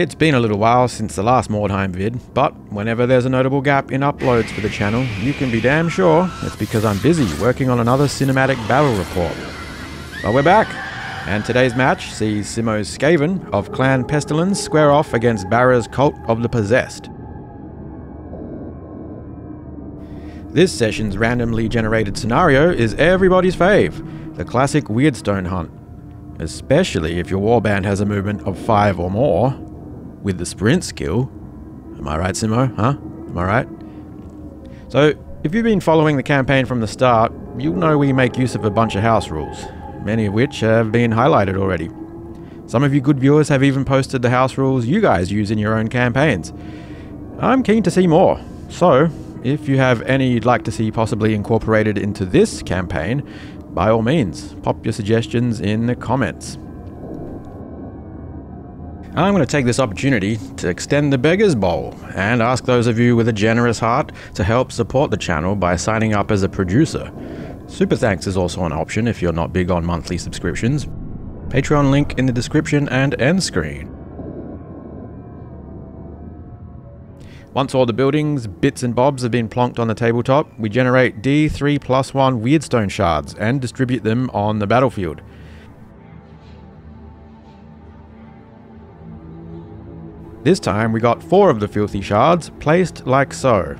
It's been a little while since the last Mordheim vid, but whenever there's a notable gap in uploads for the channel, you can be damn sure it's because I'm busy working on another cinematic battle report. But we're back, and today's match sees Simo's Skaven of Clan Pestilens square off against Barra's Cult of the Possessed. This session's randomly generated scenario is everybody's fave, the classic Wyrdstone hunt. Especially if your warband has a movement of 5 or more, with the sprint skill. Am I right, Simo? Huh? Am I right? So, if you've been following the campaign from the start, you'll know we make use of a bunch of house rules, many of which have been highlighted already. Some of you good viewers have even posted the house rules you guys use in your own campaigns. I'm keen to see more, so if you have any you'd like to see possibly incorporated into this campaign, by all means, pop your suggestions in the comments. I'm going to take this opportunity to extend the Beggar's Bowl and ask those of you with a generous heart to help support the channel by signing up as a producer. Super thanks is also an option if you're not big on monthly subscriptions. Patreon link in the description and end screen. Once all the buildings, bits and bobs have been plonked on the tabletop, we generate D3 plus 1 Wyrdstone shards and distribute them on the battlefield. This time we got four of the filthy shards placed like so.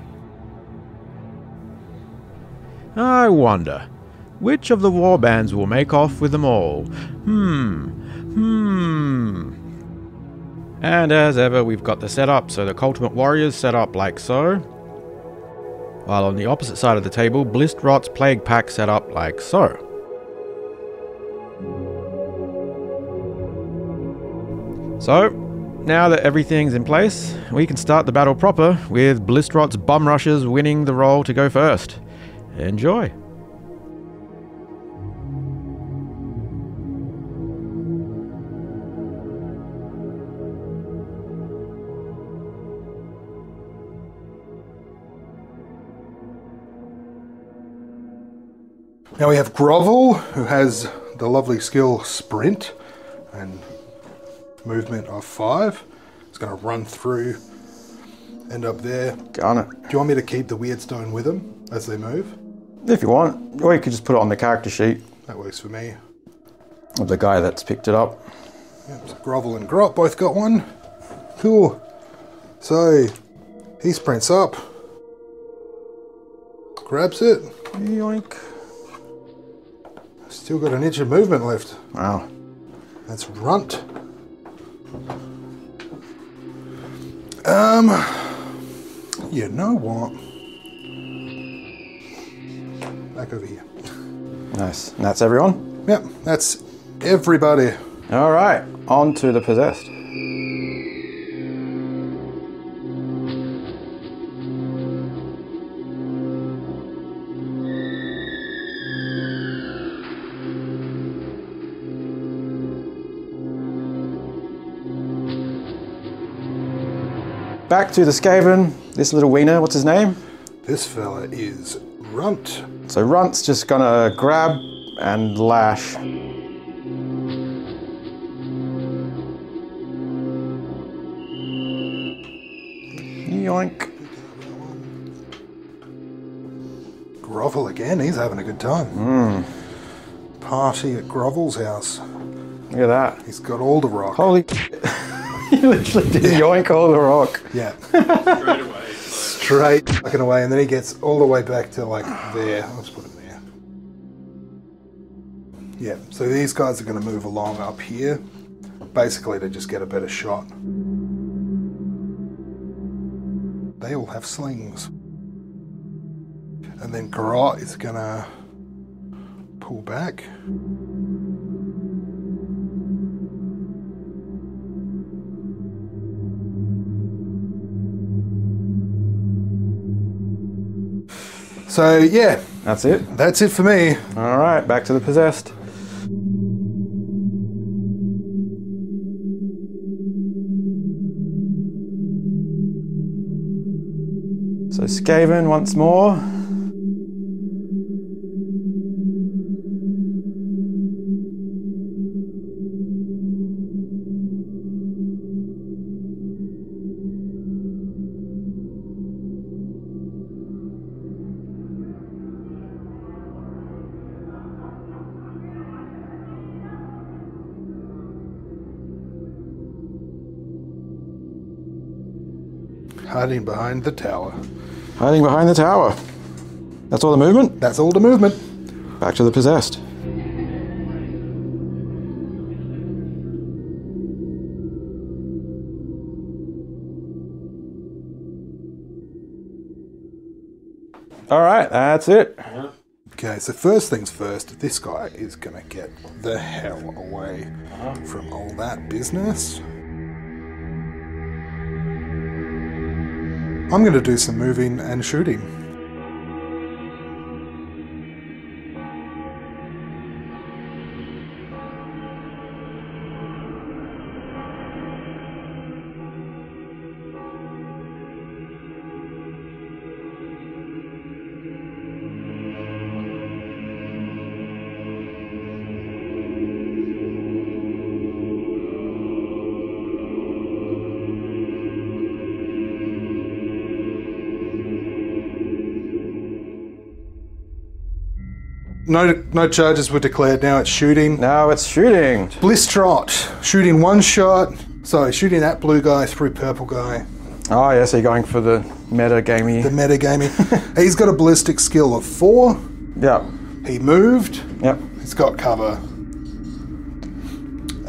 I wonder, which of the warbands will make off with them all? Hmm, hmm. And as ever, we've got the setup, so the Cultimate Warriors set up like so. While on the opposite side of the table, Blistrot's Plague Pack set up like so. So, now that everything's in place, we can start the battle proper with Blistrot's Bum Rushers winning the role to go first. Enjoy! Now we have Grovel, who has the lovely skill Sprint and movement of five. It's going to run through, end up there. Got it. Do you want me to keep the wyrdstone with them as they move? If you want, or you could just put it on the character sheet That works for me. of the guy that's picked it up. Yep, so Grovel and Grot both got one. Cool. So he sprints up, grabs it. Yoink. Still got an inch of movement left. Wow. That's runt. Um, you know what? Back over here. Nice. And that's everyone? Yep, that's everybody. Alright, on to the possessed. Back to the Skaven, this little wiener, what's his name? This fella is runt. So Runt's just gonna grab and lash. Yoink. Grovel again, he's having a good time. Hmm. Party at Grovel's house. Look at that. He's got all the rock. Holy You literally did yoink all the rock. Yeah, Straight away. So. straight fucking away, and then he gets all the way back to like there. Let's put him there. Yeah, so these guys are going to move along up here, basically to just get a better shot. They all have slings. And then Garot is going to pull back. So, yeah, That's it. that's it for me. Alright, back to the possessed. So Skaven once more. Hiding behind the tower. Hiding behind the tower. That's all the movement? That's all the movement. Back to the possessed. All right, that's it. Okay, so first things first, this guy is gonna get the hell away from all that business. I'm gonna do some moving and shooting. No, no charges were declared. Now it's shooting. Now it's shooting. Blistrot, shooting one shot. Sorry, shooting that blue guy through purple guy. Oh, yeah, so you're going for the meta gamey. The metagaming. He's got a ballistic skill of four. Yep. He moved. Yep. He's got cover. so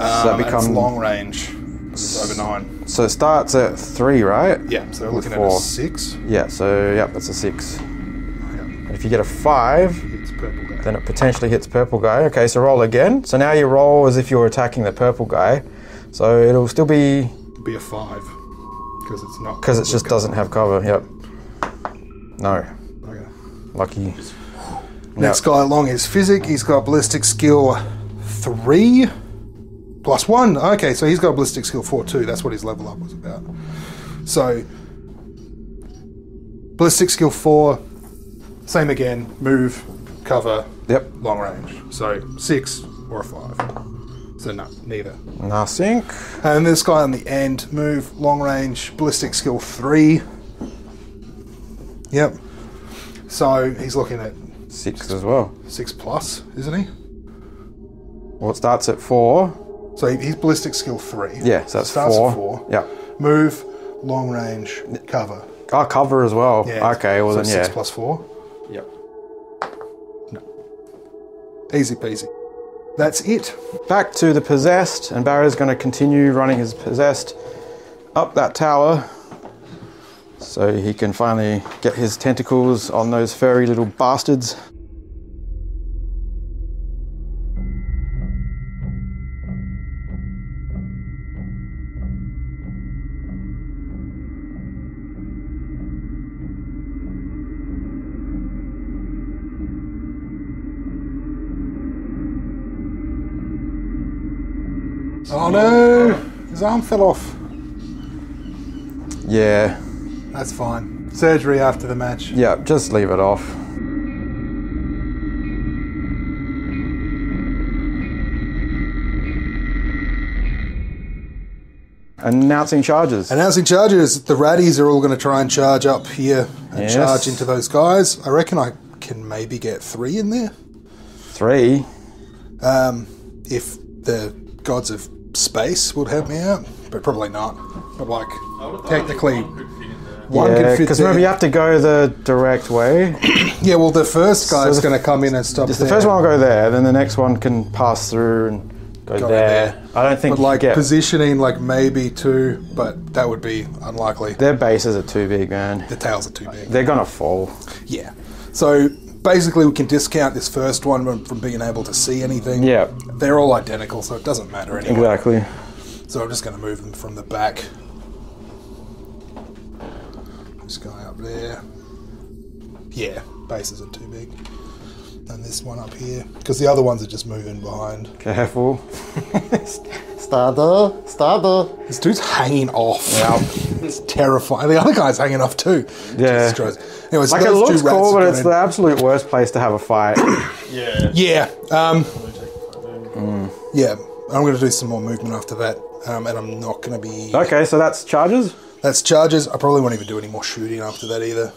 Um, that becomes long range. It's over nine. So it starts at three, right? Yeah, so we're looking at a six. Yeah, so yep, that's a six. Yeah, If you get a five, it's purple. Then it potentially hits purple guy. Okay, so roll again. So now you roll as if you're attacking the purple guy. So it'll still be be a five because it's not. because it just doesn't have cover. Yep. No, Okay. lucky. Next guy along is physic. He's got ballistic skill three plus one. Okay, so he's got ballistic skill four too. That's what his level up was about. So ballistic skill four, same again. Move, cover, Yep. long range. So six or a five. So no, neither. Nothing. And this guy on the end, move, long range, ballistic skill three. Yep. So he's looking at Six as well. six plus, isn't he? Well, it starts at four. So he's ballistic skill three. Yeah, so that's Starts four. at four. Yeah. Move, long range, cover. Oh, cover as well. Yeah. Okay, well so then six yeah. plus four. Easy peasy. That's it. Back to the possessed, and Barry's going to continue running his possessed up that tower, so he can finally get his tentacles on those furry little bastards. Oh no! His arm fell off. Yeah, That's fine. Surgery after the match. yeah, just leave it off. Announcing charges. Announcing charges. The raddies are all going to try and charge up here and Yes. charge into those guys. I reckon I can maybe get three in there. Three. Um, if the gods of space would help me out, but probably not. But like, technically, one yeah, can fit because there. remember you have to go the direct way. Yeah, well, the first guy's the- going to come in and stop. Just the first one will go there, then the next one can pass through and go, Go there. there. I don't think But like get positioning, like maybe two, but that would be unlikely. their bases are too big, man. The tails are too big. They're gonna fall. Yeah. So basically, we can discount this first one from- being able to see anything. Yeah, They're all identical, so it doesn't matter anyway. exactly. So I'm just going to move them from the back. This guy up there. Yeah, bases are too big. And this one up here. Because the other ones are just moving behind. Careful. Starter, starter. This dude's hanging off. Yeah. it's terrifying. The other guy's hanging off too. Yeah. Jesus Anyway, so Like it looks cool, but it's in. the absolute worst place to have a fight. Yeah. Yeah. Um, Yeah. I'm going to do some more movement after that. Um, and I'm not going to be. okay, so that's charges. That's charges. I probably won't even do any more shooting after that either.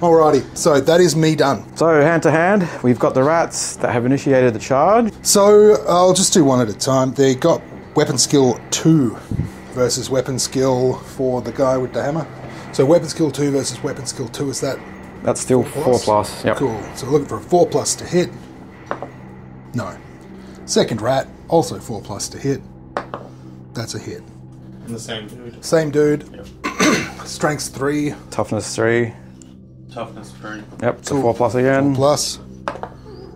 Alrighty, so that is me done. So, hand to hand, we've got the rats that have initiated the charge. So I'll just do one at a time. They got weapon skill 2 versus weapon skill for the guy with the hammer. So weapon skill 2 versus weapon skill 2 is that That's still 4 plus. Yep. Cool. So looking for a 4 plus to hit. No. Second rat, also 4 plus to hit. That's a hit. And the same dude. Same dude. Strength's 3 Toughness 3. Toughness three. Yep, so Cool. 4 plus again. plus.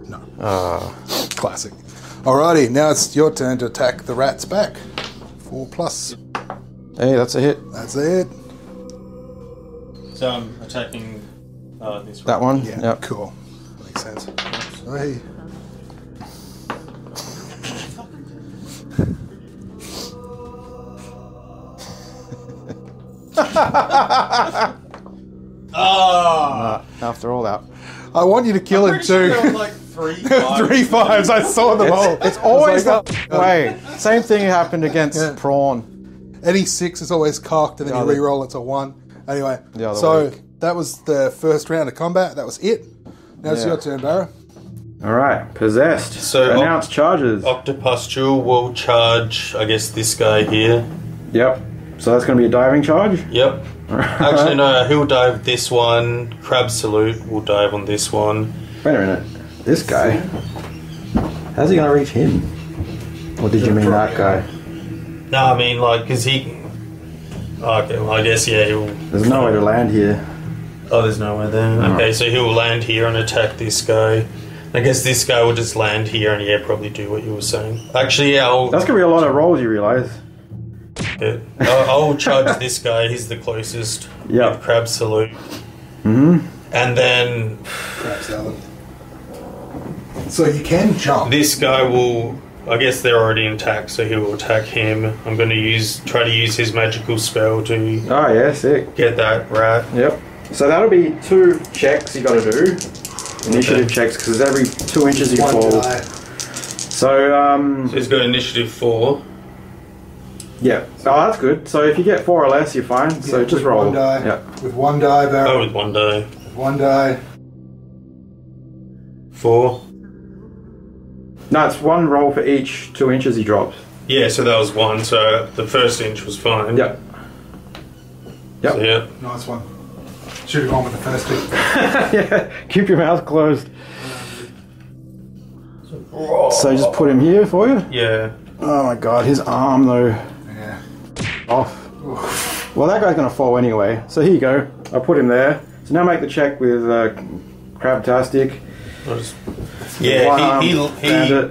No. Uh, Classic. Alrighty, now it's your turn to attack the rat's back. 4 plus. Hey, that's a hit. That's it. So I'm attacking uh, this That one? Yeah, Yep. cool. Makes sense. So, hey. Ah! After all that. I want you to kill him too. like three fives. Three fives, I saw them all. It's always like, that way. Same thing happened against Yeah. Prawn. Any six is always cocked, and then The you re-roll it's a one. Anyway, The so week. that was the first round of combat. That was it. Now it's your turn, Barra. Alright, possessed. So- Announce charges. Octopustule will charge, I guess, this guy here. Yep. So that's going to be a diving charge? Yep. Actually, no, he'll dive this one. Crab Salute will dive on this one. Wait a minute. This guy? How's he going to reach him? Or did you mean that guy? No, I mean, like, because he. Okay, well, I guess, yeah, he'll. There's no way to land here. Oh, there's nowhere there. Okay, so he'll land here and attack this guy. I guess this guy will just land here and, yeah, probably do what you were saying. Actually, yeah, I'll. That's going to be a lot of rolls, you realise. It. I'll, I'll charge this guy. He's the closest. Yeah. Crab Salute. hmm And then Crab salad. So you can jump. this guy will. I guess they're already intact, so he will attack him. I'm going to use try to use his magical spell to Oh, yeah, sick. get that rat. Yep. So that'll be two checks you got to do. Initiative Okay. checks, because every two inches you One fall. die. So, um, So he's got initiative four. Yeah. Oh, that's good. So if you get four or less, you're fine. So Yeah, just with roll. One die. Yeah. With one die, Barra. Oh, with one die. With one die. Four. No, it's one roll for each two inches he drops. Yeah, so that was one. So the first inch was fine. Yep. Yep. So, yeah. Nice one. Should have gone with the first two. yeah. Keep your mouth closed. So just put him here for you. Yeah. Oh my god, his arm though Yeah. off. Well, that guy's gonna fall anyway. So here you go. I put him there. So now make the check with uh, Crabtastic. Just- Yeah, he, he, he,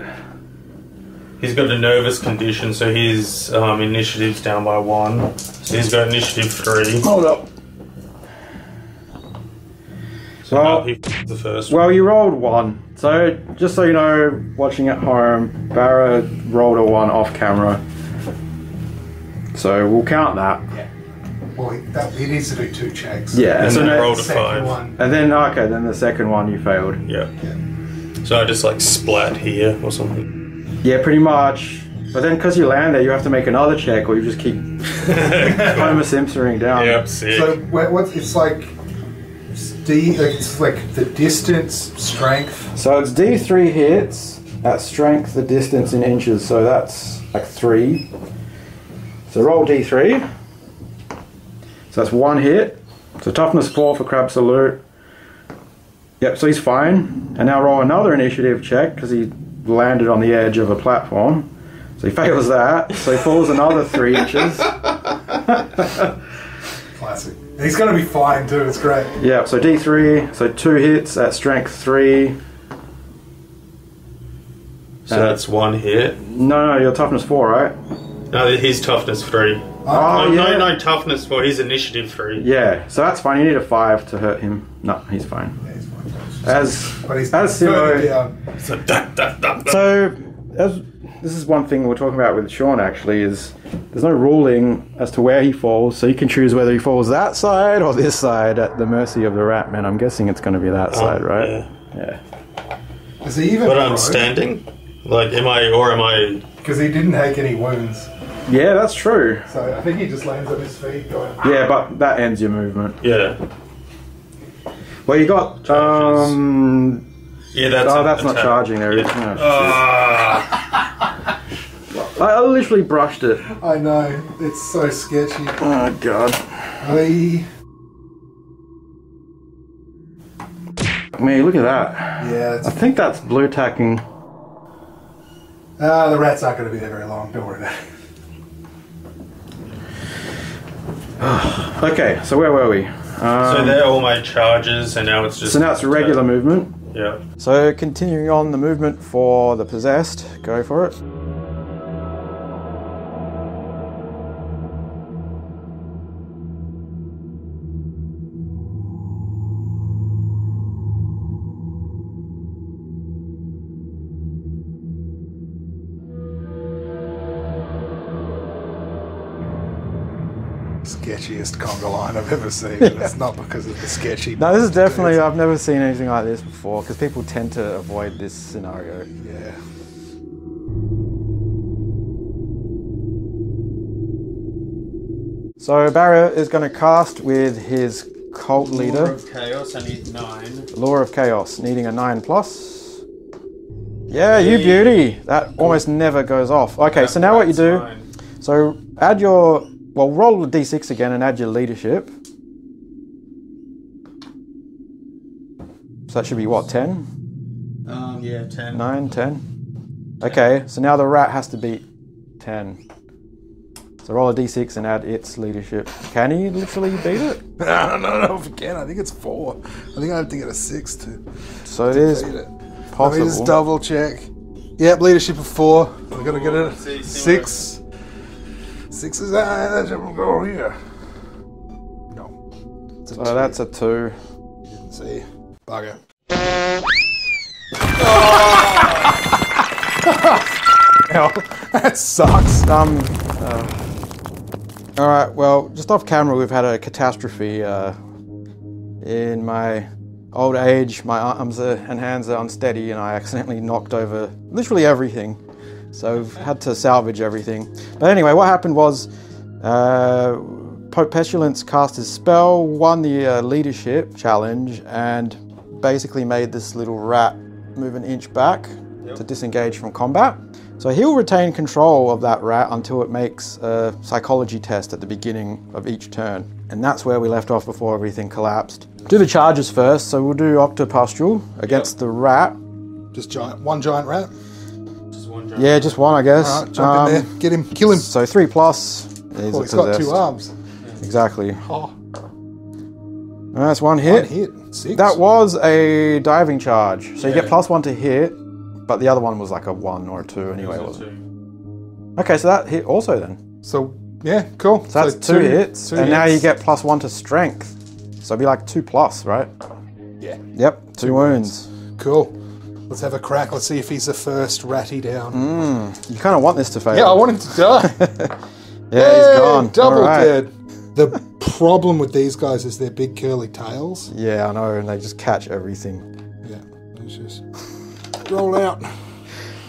he's got a nervous condition, so his um, initiative's down by one. So he's got initiative three. Hold up. So Well- he the first Well, you rolled one. So just so you know, watching at home, Barra rolled a one off camera. So we'll count that. Yeah. Well, he, that, he needs to do two checks. Yeah. And so then no- rolled a Second five. one. and then okay, then the second one you failed. Yeah. So I just like splat here or something. Yeah, pretty much. But then because you land there, you have to make another check, or you just keep Homer Simpsoning down. Yep, sick. So what, what it's like D it's like the distance, strength. So it's D3 hits at strength, the distance in inches, so that's like three. So roll D3. So that's one hit. So toughness four for Crab Salute. Yep, so he's fine. And now roll another initiative check because he landed on the edge of a platform. So he fails that. So he falls another three inches. Classic. He's gonna be fine too, it's great. Yeah, so D3, so two hits at strength three. so that's one hit. No, no, your toughness four, right? No, his toughness three. Oh, no, yeah. no, no, toughness four. His initiative three. Yeah, so that's fine. You need a five to hurt him. No, he's fine. Yeah, he's fine. As But he's as Simo. So, da, da, da, da. so as this is one thing we're talking about with Sean actually is there's no ruling as to where he falls, so you can choose whether he falls that side or this side at the mercy of the rat man. I'm guessing it's going to be that oh, side, right? yeah. Yeah. Is he even But I'm standing. Like, am I or am I? Because he didn't take any wounds. Yeah, that's true. So I think he just lands on his feet going Yeah, but that ends your movement. Yeah. Well, you got. Charges. Um, Yeah, that's. oh, that's not attack. charging there. is it? Oh, Ah, shit. I, I literally brushed it. I know. It's so sketchy. Oh, God. I, I mean, look at that. yeah, I think that's blue tacking. ah, the rat's not going to be there very long. Don't worry about it. Okay, so where were we? so Um, they're all my charges, and now it's just. so now it's regular movement. Yeah. So continuing on the movement for the possessed, go for it. Sketchiest conga line I've ever seen. and it's not because of the sketchy. No, this is definitely, I've never seen anything like this before because people tend to avoid this scenario. Yeah. So Barrier is going to cast with his cult Lure leader, of chaos. I need nine. Lure of Chaos, needing a 9 plus. Yeah, you beauty! That almost never goes off. Okay, so now what you do, fine. so add your, well, roll the d6 again and add your leadership. So that should be what, 10? Um, yeah, ten. 9, 10? Okay, so now the rat has to beat 10. So roll a d6 and add its leadership. Can he literally beat it? I don't know if we can. I think it's four. I think I have to get a six to So it is beat it. Let me just double check. Yep, leadership of four. We gotta get it. See- see Six. Six is ah, that's a go here. No. So two. that's a 2. Didn't see. Bugger. that sucks. Um, uh, all right. Well, just off camera, we've had a catastrophe. Uh, in my old age, my arms are, and hands are unsteady, and I accidentally knocked over literally everything. So I've had to salvage everything. But anyway, what happened was uh, Pope Pestilence cast his spell, won the uh, leadership challenge, and basically made this little rat move an inch back to disengage from combat. So he'll retain control of that rat until it makes a psychology test at the beginning of each turn. And that's where we left off before everything collapsed. Do the charges first, so we'll do Octopustule against the rat. Just giant, one giant rat. Just one giant. Yeah, just one, I guess. All right, jump Um, in there, get him, kill him. So three plus is Well, he's got two arms. Exactly. Oh, That's one one hit. hit. Six. That was a diving charge. So you get plus one to hit, but the other one was like a one or a two anyway, Those wasn't it? two. Okay, so that hit also then. So yeah, cool. So that's two, hits, two and now you get plus one to strength. So it'd be like two plus, right? yeah. Yep, two, wounds. Cool. Let's have a crack. Let's see if he's the first ratty down. Mm. You kind of want this to fail. Yeah, I want him to die. yeah, he's Yay, gone. Double All right. dead. The problem with these guys is their big curly tails. Yeah, I know, and they just catch everything. Yeah, it's just roll out.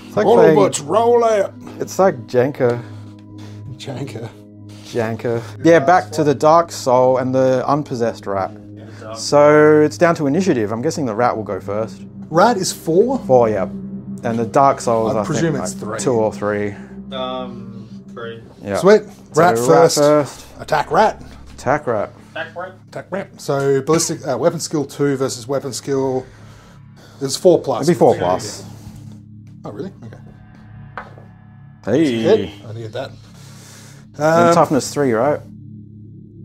It's like, All playing, but roll out. it's like Jenka. Janker. Janka. Yeah, back to the Dark Soul and the Unpossessed Rat. So it's down to initiative. I'm guessing the rat will go first. Rat is four. Four, yeah. And the Dark Souls, I I, presume think, it's like three. two or three. Um, three. Yeah. Sweet. Rat So first. first. Attack rat. Attack rat. Back right. Attack rat. So ballistic uh, weapon skill two versus weapon skill. There's four plus. It'd be four plus. Oh really? Okay. Hey. I needed that. And Um, toughness three, right?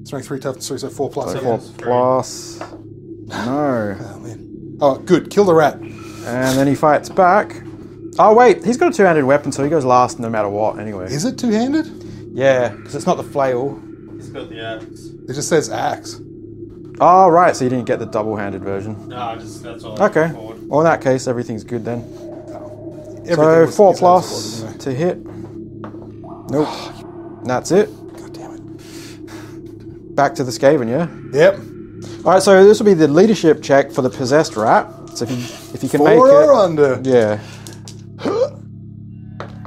strength three, toughness three, so four plus. So four plus. No. Oh man. Oh, good. Kill the rat. And then he fights back. Oh wait, he's got a two-handed weapon, so he goes last no matter what. Anyway. Is it two-handed? Yeah, because it's not the flail. He's got the axe. It just says axe. Oh right, so you didn't get the double-handed version. No, I just that's all. Okay. can. Well, in that case, everything's good then. Oh. Everything so four is as it plus was anyway. to hit. Nope. That's it. God damn it. Back to the Skaven, yeah. Yep. All right, so this will be the leadership check for the possessed rat. So if you if you can make Four or under. yeah.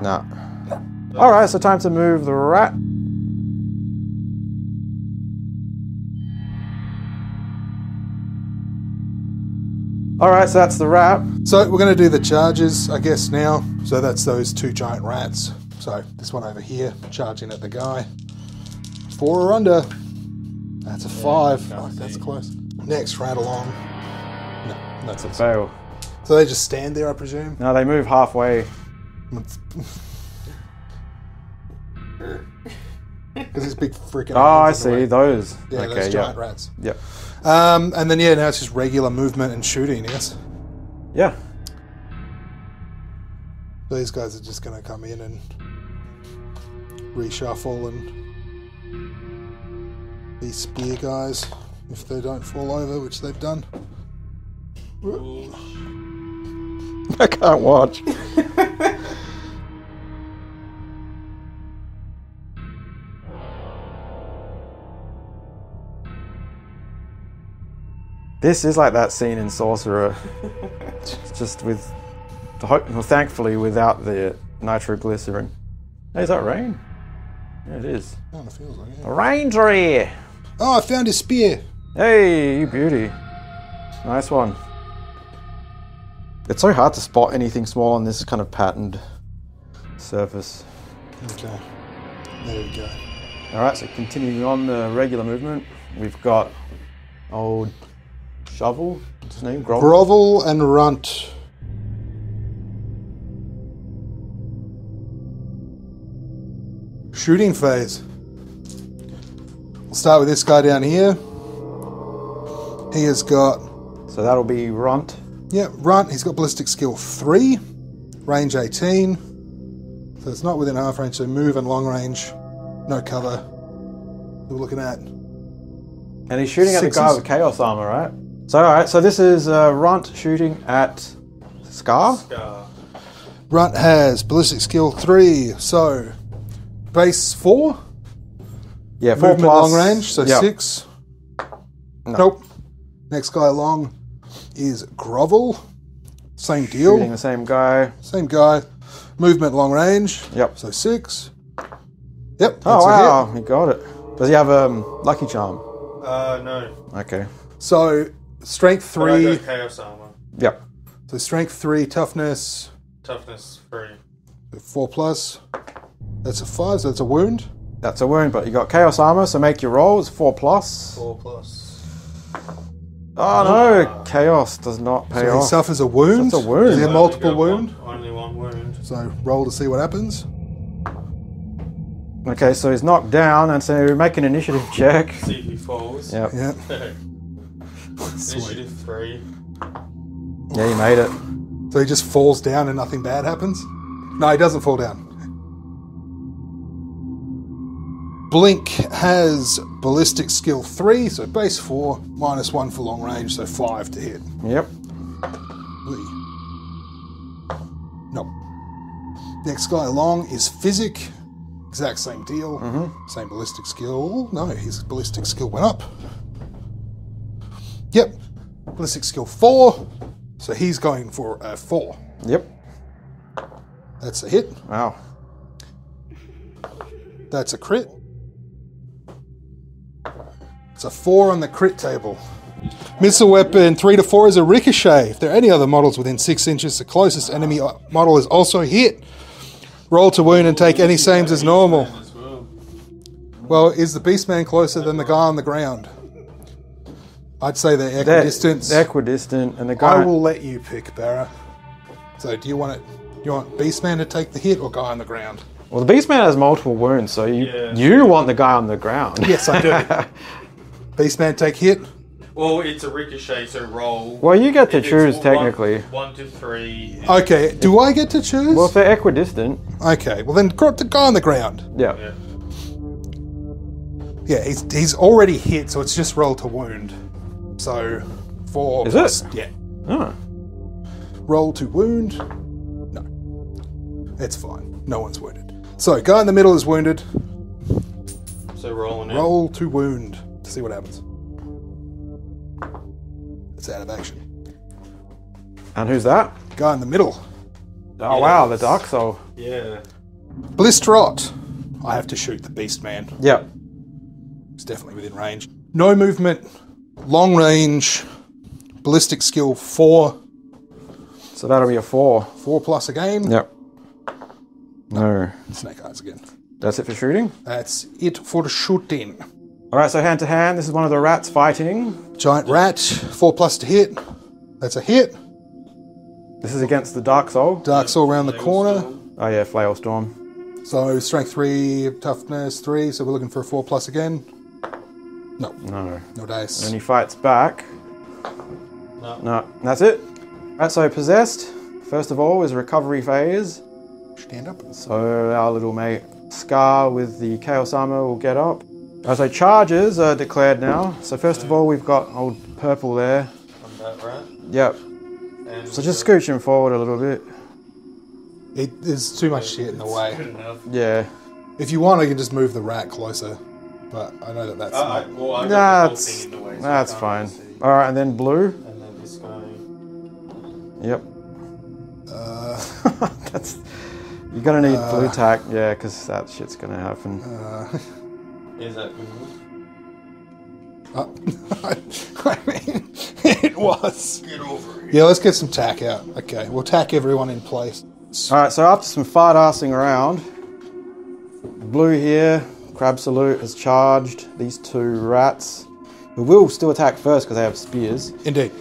no. All right, so time to move the rat. All right, so that's the wrap. So we're going to do the charges, I guess, now. So that's those two giant rats. So this one over here, charging at the guy. Four or under. That's a five. Oh, that's close. Next, rat along. No, that's it. Fail. So they just stand there, I presume. No, they move halfway. Because it's big freaking. Oh, I hands in the see way. those. Yeah, okay, those yeah. giant rats. Yep. Um, and then yeah, now it's just regular movement and shooting. Yes. Yeah. These guys are just going to come in and reshuffle and these spear guys, if they don't fall over, which they've done. I can't watch. this is like that scene in Sorcerer, just with, the ho- well, thankfully without the nitroglycerin. Hey, is that rain? Yeah, it is. Oh, it feels like it. A rain tree. Oh, I found his spear. Hey, you beauty. Nice one. It's so hard to spot anything small on this kind of patterned surface. Okay. There we go. Alright, so continuing on the regular movement, we've got old Shovel, what's his name? Grovel? Grovel and Runt. Shooting phase. We'll start with this guy down here. He has got so that'll be Runt. Yeah, Runt, he's got ballistic skill 3, range 18. So it's not within half range, so move and long range, no cover. We're looking at. And he's shooting at the guy with Chaos Armor, right? So, alright, so this is uh, Runt shooting at Scar. Scar. Runt has ballistic skill 3, so base 4, Yeah, four movement plus. long range, so Yep. 6. Nope. Next guy along is Grovel. Same deal. Shooting the same guy. Same guy. Movement long range. Yep. So 6. Yep. That's Oh, a hit. wow, he got it. Does he have um, Lucky Charm? Uh, no. Okay. So strength But I three. got Chaos Armor. Yep. So strength three, toughness Toughness 3. four plus. That's a five. So that's a wound. That's a wound, but you got Chaos Armor, so make your rolls. 4 plus. 4 plus. Ah, oh no, Chaos does not pay So he suffers a wound. That's a wound. Does he have Only multiple wound? One, only one wound. So roll to see what happens. Okay, so he's knocked down, and so we make an initiative check. See if he falls. Yep. Yeah. Initiative 3. Yeah, you made it. So he just falls down and nothing bad happens. No, he doesn't fall down. Blink has ballistic skill three, so base four, minus one for long range, so five to hit. Yep. Nope. Next guy along is Physic. Exact same deal. Mm-hmm. Same ballistic skill. No, his ballistic skill went up. Yep. Ballistic skill four. So he's going for a four. Yep. That's a hit. Wow. That's a crit. It's a four on the crit table. Missile weapon three to four is a ricochet. If there are any other models within six inches, the closest enemy uh, model is also hit. Roll to wound and take any saves as normal. Well. Well, is the Beastman closer than the guy on the ground? I'd say they're They're, equidistant. they're equidistant, and the guy. I will let you pick, Barra. So, do you want it? You want Beastman to take the hit or guy on the ground? Well, the Beastman has multiple wounds, so you Yeah. you want the guy on the ground. Yes, I do. Beastman take hit. Well, it's a ricochet, so roll. Well, you get to If it's choose one- technically. One to three. Okay, do I get to choose? Well, if they're equidistant, Okay, well then drop the guy on the ground. yeah. Yeah. Yeah, he's he's already hit, so it's just roll to wound. So four. Is plus- it? Yeah. Oh. Roll to wound. No. It's fine. No one's wounded. So guy in the middle is wounded. So rolling it. Roll to wound to see what happens. It's out of action. And who's that? Guy in the middle. Oh wow, the Dark Soul. Yeah. Blistrot. I have to shoot the beast man. Yep. It's definitely within range. No movement, long range, ballistic skill four, So that'll be a four. four plus again. Yep. No. Snake eyes again. That's it for shooting. That's it for the shooting. All right, so hand to hand. This is one of the rats fighting. Giant rat, four plus to hit. That's a hit. This is against the Dark Soul. Dark Soul around the corner. Oh yeah, Flail Storm. So strength three, toughness three. So we're looking for a four plus again. No, No. no dice. And he fights back. No. No, that's it. Right, so possessed. First of all is recovery phase. Stand up. So our little mate Scar with the Chaos Armor will get up. Right, so charges are declared now. So first of all, we've got old purple there. On that rat. Yep. And So just scooch him forward a little bit. It, there's too much shit in the way. Good enough. Yeah. If you want, I can just move the rat closer. But I know that that's Uh, not. well, I got Nah, the that's, thing in the way. so that's fine. see. All right, and then blue. And then this guy. Yep. Uh, That's you're gonna need blue Uh. tack, yeah, because that shit's gonna happen. uh, Is that good enough? uh, I mean, it was. Get over it. Yeah, let's get some tack out. Okay, we'll tack everyone in place. All right, so after some fart assing around, blue here, crab salute has charged these two rats, who will still attack first because they have spears, Indeed.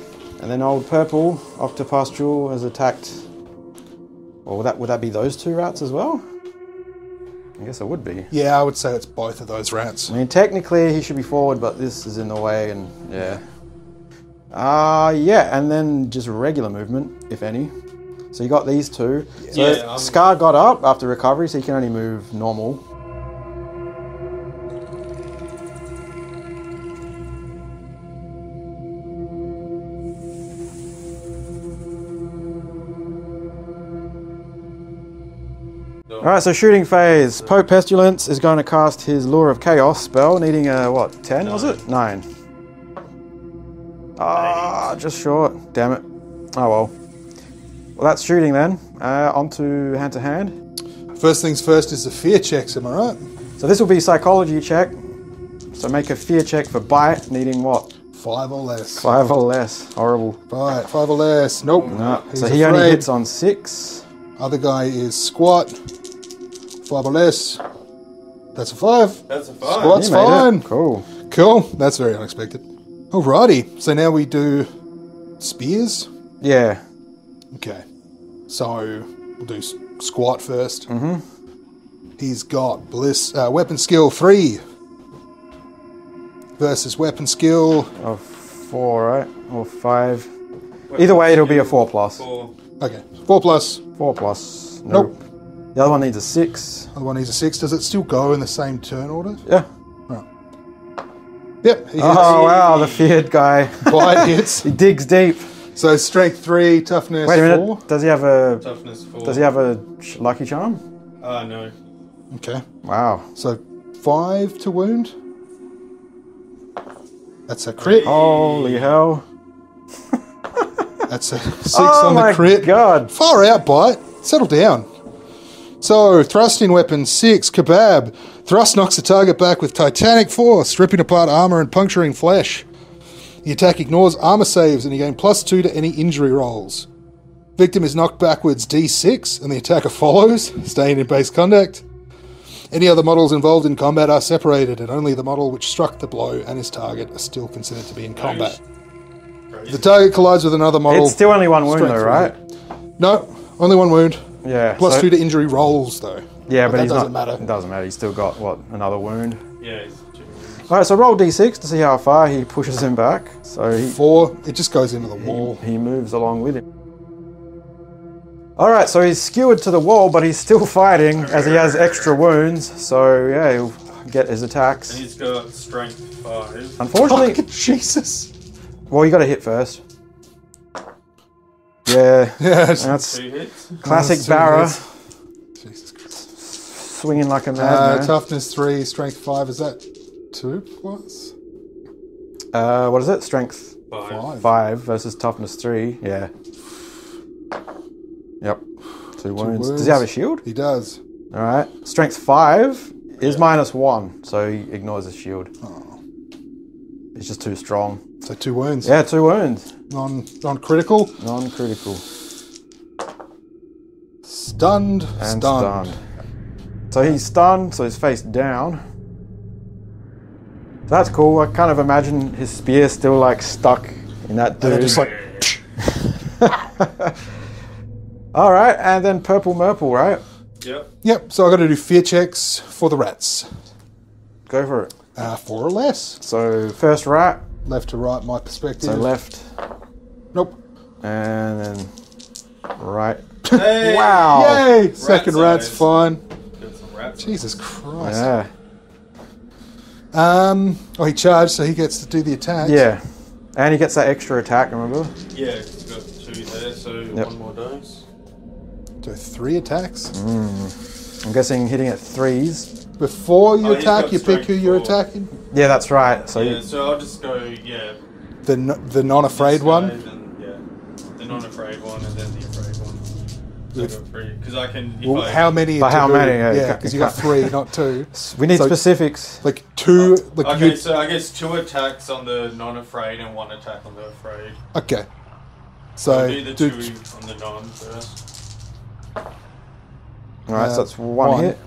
and then old purple octopustule has attacked. Well, would that would that be those two rats as well? I guess it would be. Yeah, I would say it's both of those rats. I mean, technically he should be forward, but this is in the way, and yeah. Uh, yeah, and then just regular movement, if any. So you got these two. So Yeah, um, Scar got up after recovery, so he can only move normal. All right, so shooting phase. Pope Pestilence is going to cast his Lure of Chaos spell, needing a what? Ten was it? Nine. Ah, just short. Damn it. Oh well. Well, that's shooting then. Uh, on to hand to hand. First things first is the fear checks, am I right? So this will be psychology check. So make a fear check for bite, needing what? Five or less. Five or less. Horrible. Right, five or less. Nope. No. He's So he only hits on six. Other guy is squat. Five or less. That's a five. That's a five. That's He made it. fine. Cool. Cool. That's very unexpected. Alrighty. So now we do spears. Yeah. Okay. So we'll do s- squat 1st Mm-hmm. He's got bliss uh, weapon skill three versus weapon skill. Of four, right? Or five. Either way, it'll be a four plus. Four. Okay, four plus. Four plus. Nope. Nope. The other one needs a six. Other one needs a six. Does it still go in the same turn order? Yeah. Yep. He hits. Oh wow, the feared guy. Bite hits. he digs deep. So strength three, toughness Wait a minute. four. Does he have a? Toughness four. Does he have a lucky charm? Uh, no. Okay. Wow. So five to wound. That's a crit. Holy hell! That's a six oh on my the crit. god! Far out, bite. Settle down. So, thrusting weapon six, kebab. Thrust knocks the target back with titanic force, ripping apart armor and puncturing flesh. The attack ignores armor saves and you gain plus two to any injury rolls. Victim is knocked backwards d6 and the attacker follows, staying in base contact. Any other models involved in combat are separated, and only the model which struck the blow and his target are still considered to be in combat. The target collides with another model. It's still only one wound though, right? No, only one wound. Yeah. Plus so- two to injury rolls, though. Yeah, but, that he's doesn't not. matter. It doesn't matter. He's still got what another wound. Yeah, it's. All right, so roll d6 to see how far he pushes him back. So he Four, it just goes into the wall. he moves along with him. All right, so he's skewered to the wall, but he's still fighting as he has extra wounds. So yeah, he'll get his attacks. And he's got strength five. Unfortunately, Fucking Jesus. well, you got to hit first. Yeah, Yeah, that's Two hits. classic That's Barra. Jesus Christ. swinging like a Uh, toughness three, strength five. Is that two plus? Uh, what is it? Strength Five. Five. five versus toughness three. Yeah. Yep. Two wounds. Does he have a shield? He does. All right. Strength five is minus one, so he ignores his shield. He's just too strong. So two wounds. Yeah, two wounds. Non non critical. Non-critical. Stunned. And stunned. stunned. So he's stunned, so he's face down. That's cool. I kind of imagine his spear still like stuck in that dude. then just like All right, and then purple Merple, right? Yep. Yep, so I gotta do fear checks for the rats. Go for it. Uh, four or less. So first rat, Left to right, my perspective. so left, Nope. and then right. Hey! Wow. Yay! Second rat's eyes. fine. Got rats. Jesus Christ. Yeah. Um. Oh, he charged, so he gets to do the attack. Yeah. And he gets that extra attack, remember? Yeah, it's got two there, so Yep. one more dice. So three attacks. Mm. I'm guessing hitting at threes. Before you Oh, attack, you pick who strength you're four. attacking. Yeah, that's right. So yeah, you- so I'll just go, yeah. The n- the non-afraid this guy, one. Then, yeah. The non afraid one and then the afraid one. So I've three. Because I can. Well, I, how many? But to how do? many? Yeah, you Yeah, can't- because you you got three, not two. we need So- specifics. Like two. Like Okay, you. so I guess two attacks on the non afraid and one attack on the afraid. Okay. So So do the do two on the non first. All right, Uh, so that's one, one. hit.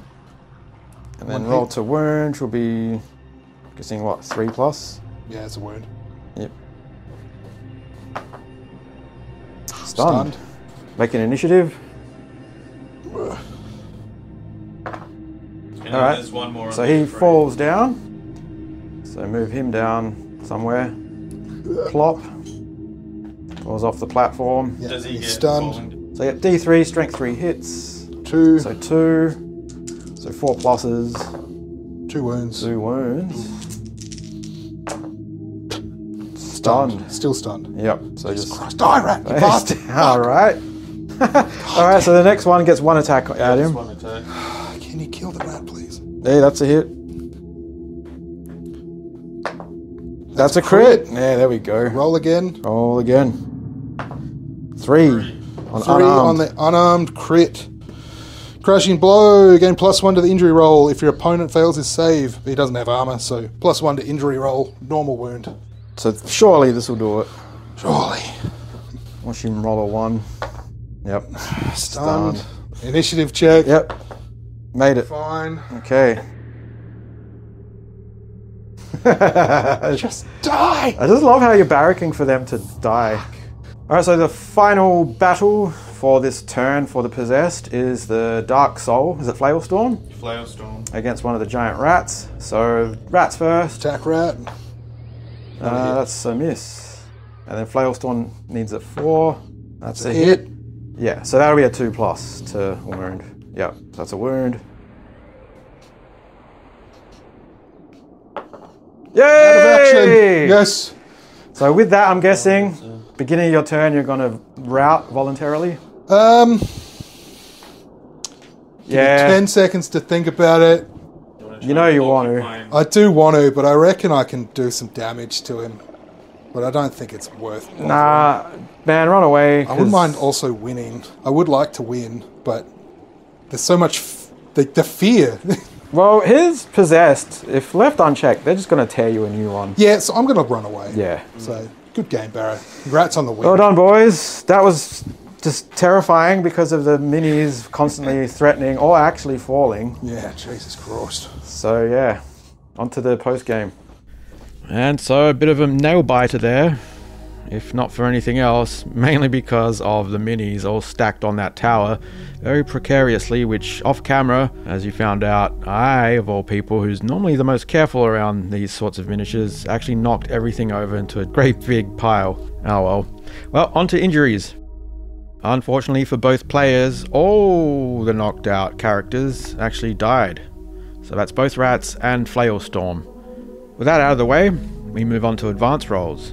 And then One roll hit. to wound will be, guessing what, three plus? yeah, it's a wound. Yep. Stunned. Stunned. Make an initiative. And Alright. there's one more on So the he afraid. falls down. So move him down somewhere. Plop. Falls off the platform. Yeah, Does he he's get stunned. falling? So you get D3, strength 3 hits. Two. So 2. So 4 pluses. two wounds. 2 wounds. Stunned. Still stunned. Yep. So just. Christ, die, rat! You bastard! All right. All right. So the next one gets one attack at Just him. one attack. Can you kill the rat, please? Hey, that's a hit. That's, a crit. Yeah, there we go. Roll again. Roll again. Three. On Three unarmed. on the unarmed crit. Crushing blow. Gain plus one to the injury roll if your opponent fails his save. He doesn't have armor, so plus one to injury roll. Normal wound. So surely this will do it. Surely. Watch him roll a one. Yep. Stunned. Stunned. Initiative check. Yep. Made it. Fine. Okay. Just die! I just love how you're barracking for them to die. Alright, so the final battle for this turn for the possessed is the Dark Soul. Is it Flailstorm? Flailstorm. Against one of the giant rats. So, rats first. Attack rat. Uh, that's a miss. And then Flailstorm needs a four. That's a, a hit. hit. Yeah, so that'll be a two plus to wound. Yep, that's a wound. Yay! Out of action. Yes. So with that, I'm guessing beginning of your turn, you're gonna route voluntarily. Um, Yeah. 10 seconds to think about it. You know you want to. I do want to, but I reckon I can do some damage to him. But I don't think it's worth it. Nah, man, run away. I wouldn't mind also winning. I would like to win, but there's so much f- the, the fear. Well, his possessed. If left unchecked, they're just gonna tear you a new one. yeah, so I'm going to run away. Yeah. So good game, Barra. Congrats on the win. Well done, boys. That was just terrifying because of the minis constantly threatening or actually falling. Yeah, Jesus Christ. So yeah, onto the post game. And so a bit of a nail biter there, if not for anything else, mainly because of the minis all stacked on that tower very precariously, which off camera, as you found out, I, of all people, who's normally the most careful around these sorts of miniatures, actually knocked everything over into a great big pile. Oh well. Well, onto injuries. Unfortunately for both players, all the knocked out characters actually died. So that's both Rats and Flailstorm. With that out of the way, we move on to advanced rolls.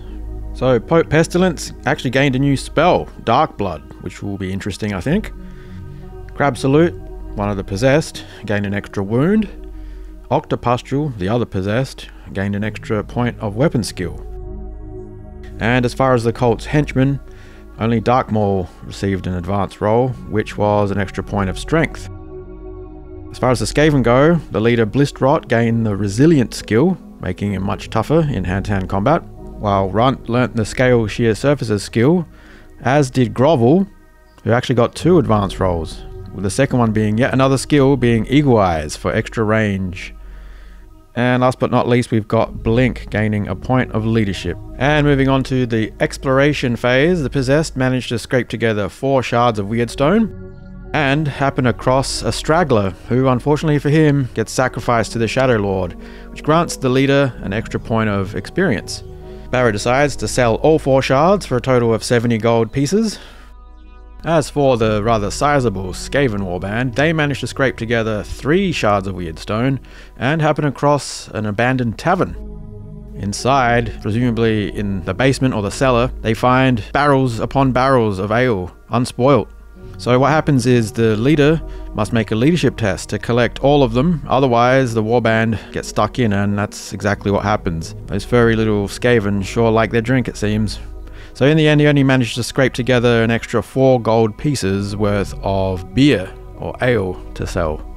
So Pope Pestilence actually gained a new spell, Dark Blood, which will be interesting, I think. Crab Salute, one of the possessed, gained an extra wound. Octopustule, the other possessed, gained an extra point of weapon skill. And as far as the cult's henchmen, only Dark Maul received an advanced roll, which was an extra point of strength. As far as the Skaven go, the leader Blistrot gained the Resilient skill, making him much tougher in hand to hand combat, while Runt learnt the Scale Sheer Surfaces skill, as did Grovel, who actually got two advanced rolls, with the second one being yet another skill being Eagle Eyes for extra range. And last but not least, we've got Blink gaining a point of leadership. And moving on to the exploration phase, the Possessed managed to scrape together four shards of wyrdstone and happen across a straggler who, unfortunately for him, gets sacrificed to the Shadow Lord, which grants the leader an extra point of experience. Barra decides to sell all four shards for a total of 70 gold pieces, as for the rather sizable Skaven warband, they managed to scrape together three shards of wyrdstone and happen across an abandoned tavern. Inside, presumably in the basement or the cellar, they find barrels upon barrels of ale, unspoilt. So what happens is the leader must make a leadership test to collect all of them, otherwise the warband gets stuck in and that's exactly what happens. Those furry little Skaven sure like their drink it seems. So in the end, he only managed to scrape together an extra four gold pieces worth of beer or ale to sell.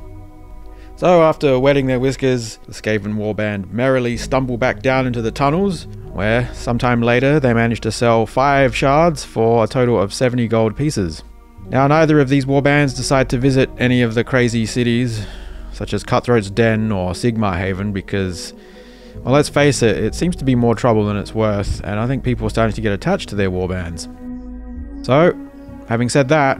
So after wetting their whiskers, the Skaven warband merrily stumble back down into the tunnels, where sometime later they managed to sell five shards for a total of 70 gold pieces. Now neither of these warbands decide to visit any of the crazy cities, such as Cutthroat's Den or Sigmar Haven, because well, let's face it, it seems to be more trouble than it's worth, and I think people are starting to get attached to their warbands. So, having said that,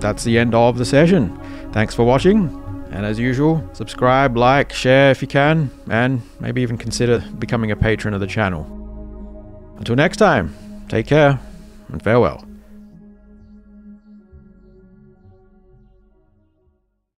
that's the end of the session. Thanks for watching, and as usual, subscribe, like, share if you can, and maybe even consider becoming a patron of the channel. Until next time, take care, and farewell.